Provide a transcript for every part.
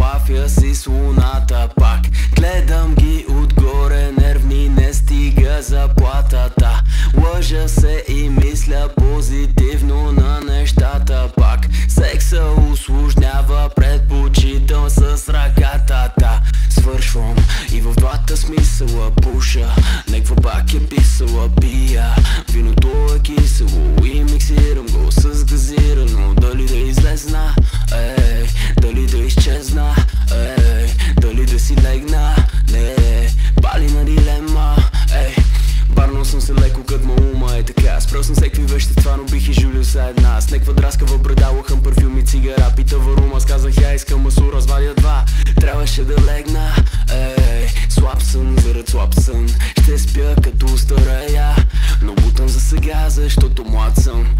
лафя си с луната пак. Гледам ги отгоре, нервни не стига заплатата. Лъжа се и подраскава брадало, хъм парфюм и цигара. Питава рум, аз казах я искам масу, разваля два. Трябваше да легна, ей Слаб съм, заред слаб съм. Ще спя като старая Но бутам за сега, защото млад съм.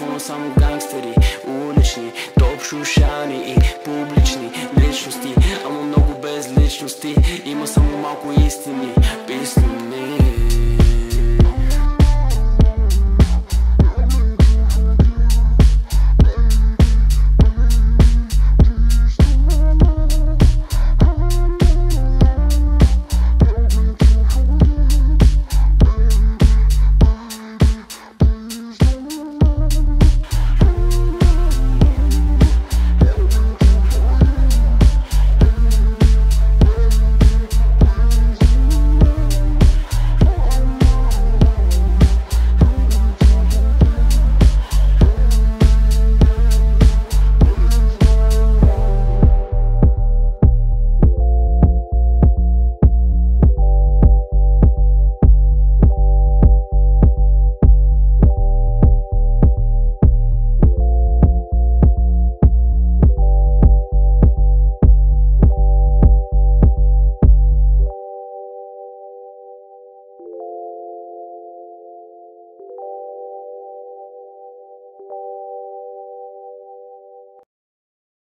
чувствам само гангстери. Улични, топ шушани и публични личности. Ама много без личности. Има само малко истини, писни.